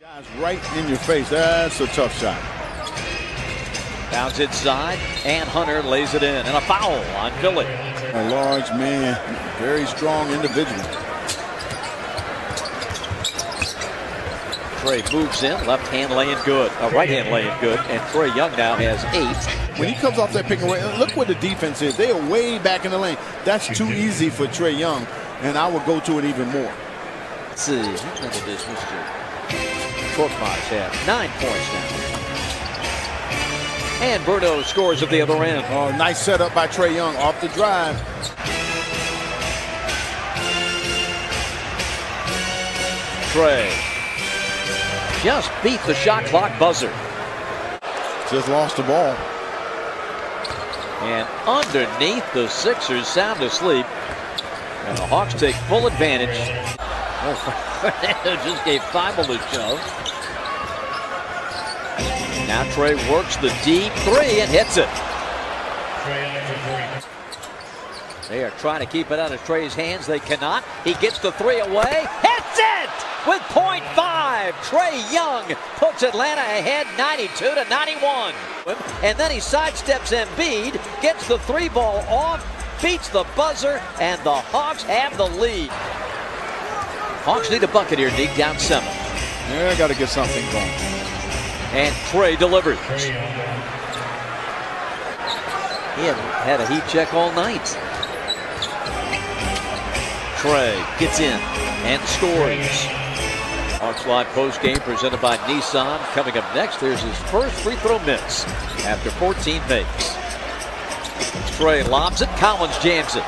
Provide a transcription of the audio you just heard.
Guys, right in your face. That's a tough shot. Bounce inside, and Hunter lays it in. And a foul on Philly. A large man, very strong individual. Trae moves in, left hand laying good, a right hand laying good, and Trae Young now has eight. When he comes off that pick and roll, look where the defense is. They are way back in the lane. That's too easy for Trae Young, and I would go to it even more. Let's see, how many does Mr. Korkmaz have? Nine points now. And Bruno scores at the other end. Oh, nice setup by Trae Young off the drive. Trae just beat the shot clock buzzer. Just lost the ball. And underneath the Sixers sound asleep. And the Hawks take full advantage. Oh, Fernando just gave Thybulle a shove. Now Trae works the deep three and hits it. They are trying to keep it out of Trae's hands. They cannot. He gets the three away. Hits it with .5. Trae Young puts Atlanta ahead 92 to 91. And then he sidesteps Embiid, gets the three ball off, beats the buzzer, and the Hawks have the lead. Hawks need a bucket here, Nick, down seven. Yeah, I got to get something going. And Trae delivers. He had had a heat check all night. Trae gets in and scores. Hawks Live post game presented by Nissan. Coming up next, here's his first free throw miss after 14 makes. Trae lobs it, Collins jams it.